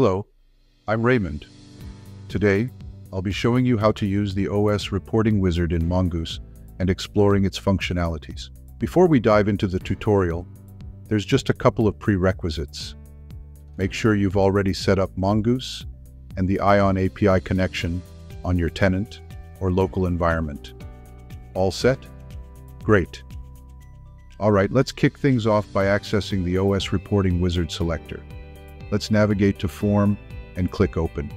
Hello, I'm Raymond. Today, I'll be showing you how to use the OS reporting wizard in Mongoose and exploring its functionalities. Before we dive into the tutorial, there's just a couple of prerequisites. Make sure you've already set up Mongoose and the Ion API connection on your tenant or local environment. All set? Great. All right, let's kick things off by accessing the OS Reporting Wizard selector. Let's navigate to Form and click Open.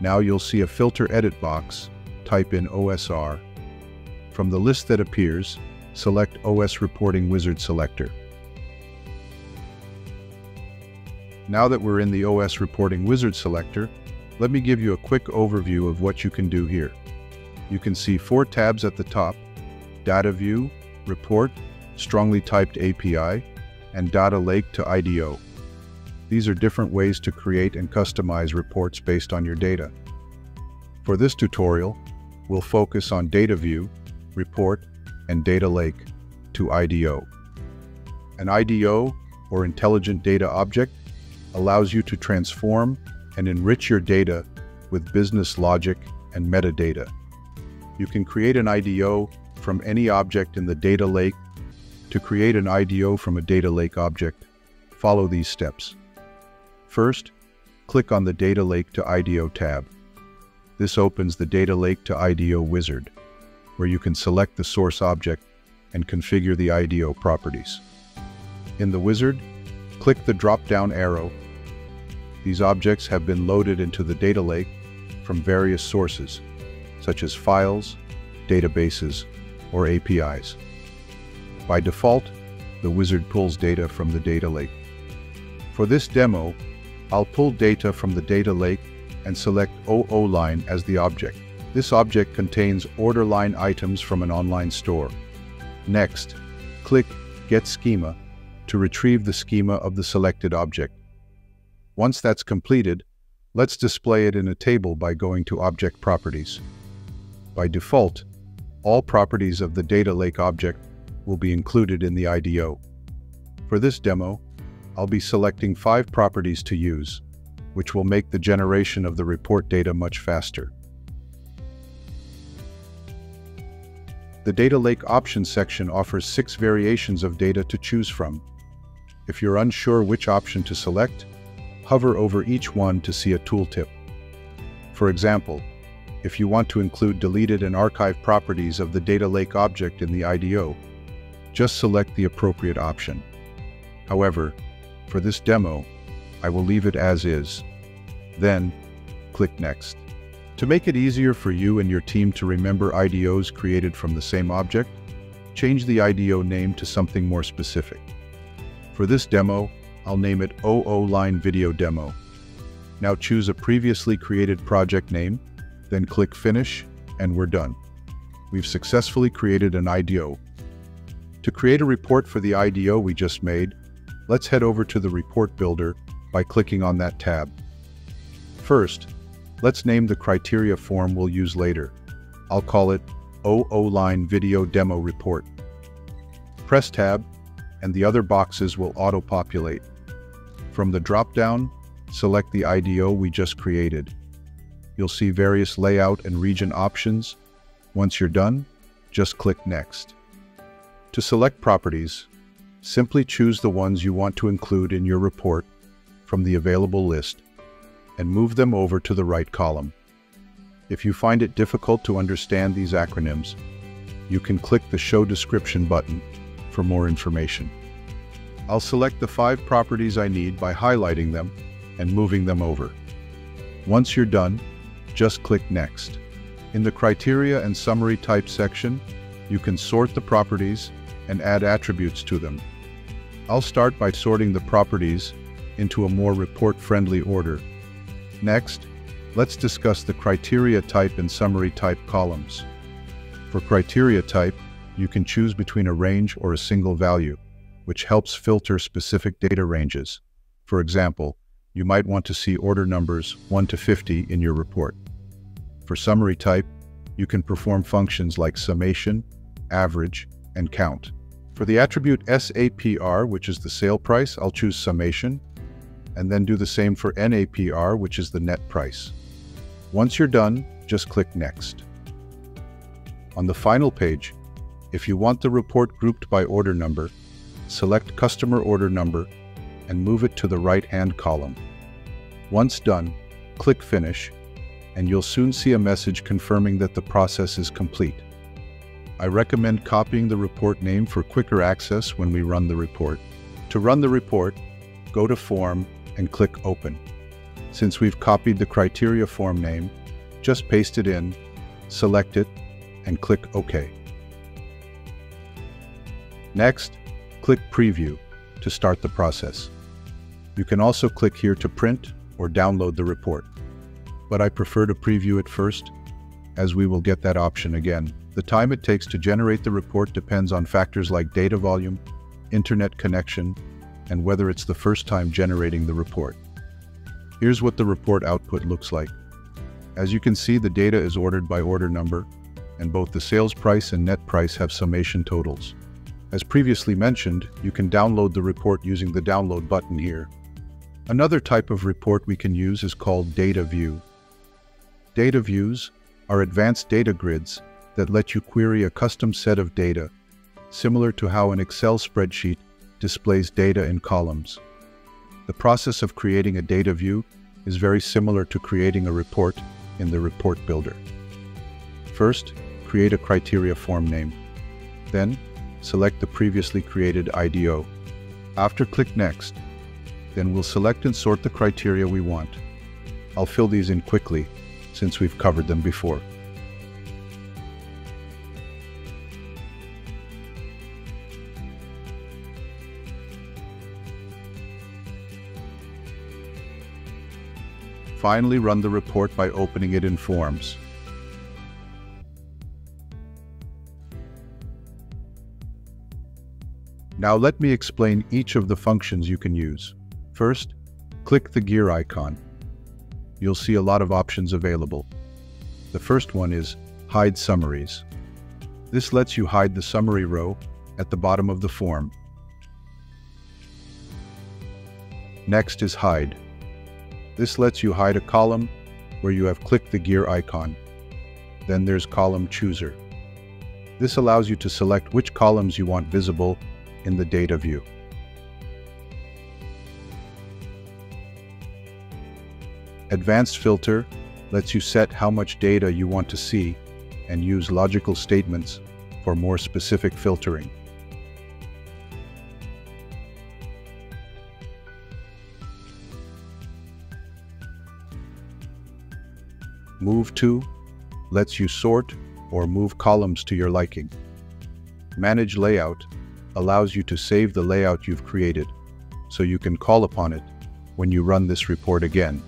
Now you'll see a filter edit box. Type in OSR. From the list that appears, select OS Reporting Wizard selector. Now that we're in the OS Reporting Wizard selector, let me give you a quick overview of what you can do here. You can see four tabs at the top, Data View, Report, Strongly Typed API, and Data Lake to IDO. These are different ways to create and customize reports based on your data. For this tutorial, we'll focus on Data View, Report, and Data Lake to IDO. An IDO, or Intelligent Data Object, allows you to transform and enrich your data with business logic and metadata. You can create an IDO from any object in the data lake. To create an IDO from a data lake object, follow these steps. First, click on the Data Lake to IDO tab. This opens the Data Lake to IDO wizard, where you can select the source object and configure the IDO properties. In the wizard, click the drop-down arrow. These objects have been loaded into the data lake from various sources, such as files, databases, or APIs. By default, the wizard pulls data from the data lake. For this demo, I'll pull data from the data lake and select OO line as the object. This object contains order line items from an online store. Next, click Get Schema to retrieve the schema of the selected object. Once that's completed, let's display it in a table by going to Object Properties. By default, all properties of the data lake object will be included in the IDO. For this demo, I'll be selecting five properties to use, which will make the generation of the report data much faster. The Data Lake Options section offers six variations of data to choose from. If you're unsure which option to select, hover over each one to see a tooltip. For example, if you want to include deleted and archived properties of the data lake object in the IDO, just select the appropriate option. However, for this demo, I will leave it as is. Then, click Next. To make it easier for you and your team to remember IDOs created from the same object, change the IDO name to something more specific. For this demo, I'll name it OO Line Video Demo. Now choose a previously created project name, then click Finish, and we're done. We've successfully created an IDO. To create a report for the IDO we just made, let's head over to the Report Builder by clicking on that tab. First, let's name the criteria form we'll use later. I'll call it OO Line Video Demo Report. Press Tab, and the other boxes will auto-populate. From the drop-down, select the IDO we just created. You'll see various layout and region options. Once you're done, just click Next. To select properties, Simply choose the ones you want to include in your report from the available list and move them over to the right column. If you find it difficult to understand these acronyms, you can click the Show Description button for more information. I'll select the five properties I need by highlighting them and moving them over. Once you're done, just click Next. In the Criteria and Summary Type section, you can sort the properties and add attributes to them I'll start by sorting the properties into a more report-friendly order. Next, let's discuss the criteria type and summary type columns. For criteria type, you can choose between a range or a single value, which helps filter specific data ranges. For example, you might want to see order numbers 1 to 50 in your report. For summary type, you can perform functions like summation, average, and count. For the attribute SAPR, which is the sale price, I'll choose summation. and then do the same for NAPR, which is the net price. Once you're done, just click Next. On the final page, if you want the report grouped by order number, select Customer Order Number and move it to the right-hand column. Once done, click Finish, and you'll soon see a message confirming that the process is complete. I recommend copying the report name for quicker access when we run the report. To run the report, go to Form and click Open. Since we've copied the criteria form name, just paste it in, select it, and click OK. Next, click Preview to start the process. You can also click here to print or download the report. But I prefer to preview it first, as we will get that option again. The time it takes to generate the report depends on factors like data volume, internet connection, and whether it's the first time generating the report. Here's what the report output looks like. As you can see, the data is ordered by order number, and both the sales price and net price have summation totals. As previously mentioned, you can download the report using the download button here. Another type of report we can use is called Data View. Data views are advanced data grids that let you query a custom set of data, similar to how an Excel spreadsheet displays data in columns. The process of creating a data view is very similar to creating a report in the report builder. First, create a criteria form name. Then, select the previously created IDO. After click Next, then we'll select and sort the criteria we want. I'll fill these in quickly since we've covered them before. Finally run the report by opening it in Forms. Now let me explain each of the functions you can use. First, click the gear icon. You'll see a lot of options available. The first one is Hide Summaries. This lets you hide the summary row at the bottom of the form. Next is Hide. This lets you hide a column where you have clicked the gear icon. Then there's Column Chooser. This allows you to select which columns you want visible in the data view. Advanced Filter lets you set how much data you want to see and use logical statements for more specific filtering. Move To lets you sort or move columns to your liking. Manage Layout allows you to save the layout you've created, so you can call upon it when you run this report again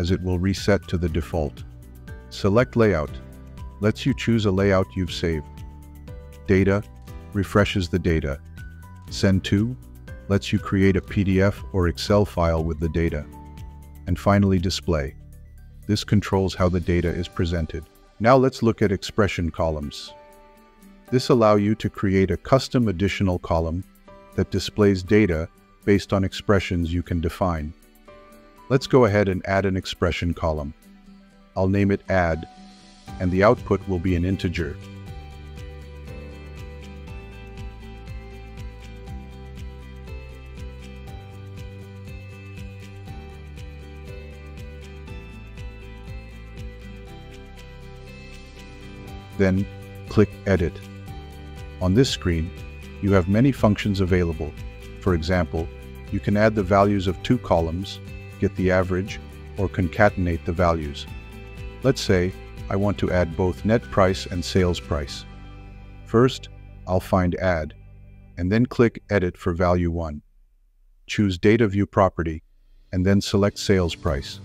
as it will reset to the default. Select Layout lets you choose a layout you've saved. Data refreshes the data. Send to lets you create a PDF or Excel file with the data. And finally, Display. This controls how the data is presented. Now let's look at expression columns. This allow you to create a custom additional column that displays data based on expressions you can define. Let's go ahead and add an expression column. I'll name it add, and the output will be an integer. Then click Edit. On this screen, you have many functions available. For example, you can add the values of two columns get the average, or concatenate the values. Let's say I want to add both net price and sales price. First, I'll find Add, and then click Edit for Value 1. Choose Data View Property, and then select Sales Price.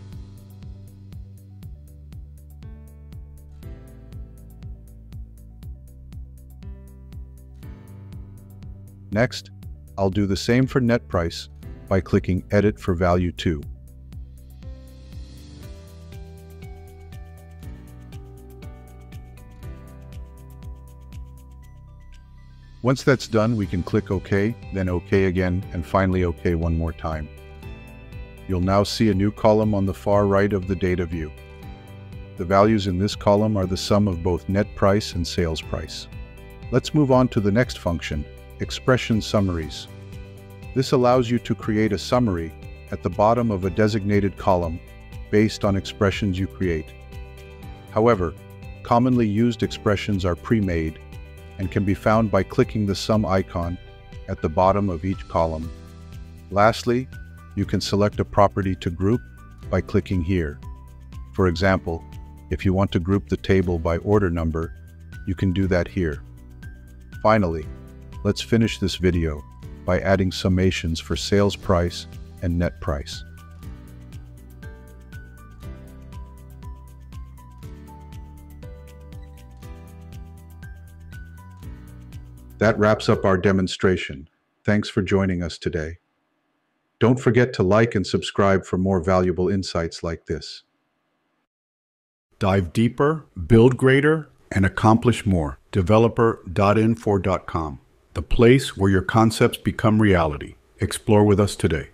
Next, I'll do the same for net price by clicking Edit for Value 2. Once that's done, we can click OK, then OK again, and finally OK one more time. You'll now see a new column on the far right of the data view. The values in this column are the sum of both net price and sales price. Let's move on to the next function, expression summaries. This allows you to create a summary at the bottom of a designated column based on expressions you create. However, commonly used expressions are pre-made and can be found by clicking the sum icon at the bottom of each column. Lastly, you can select a property to group by clicking here. For example, if you want to group the table by order number, you can do that here. Finally, let's finish this video by adding summations for sales price and net price. That wraps up our demonstration. Thanks for joining us today. Don't forget to like and subscribe for more valuable insights like this. Dive deeper, build greater, and accomplish more. Developer.infor.com, the place where your concepts become reality. Explore with us today.